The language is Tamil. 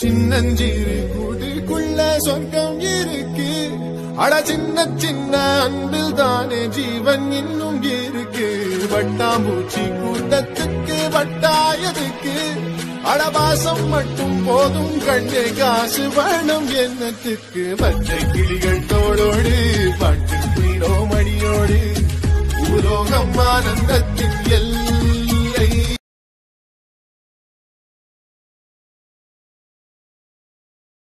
சின்னஞ்சிறு கூட்டுக்குள்ள சொர்க்கம் இருக்கு. அட சின்ன சின்ன அன்பில் தானே ஜீவன் இன்னும் இருக்கு. வட்டாம்பூச்சி கூட்டத்துக்கு வட்டாயதுக்கு அடபாசம் மட்டும் போதும் கண்ணே காசு வேணும் என்னத்துக்கு? பச்சை கிளிகள் தோளோடு பாட்டு குயிலோ மணியோடு பூலோகம் ஆனந்தத்தின்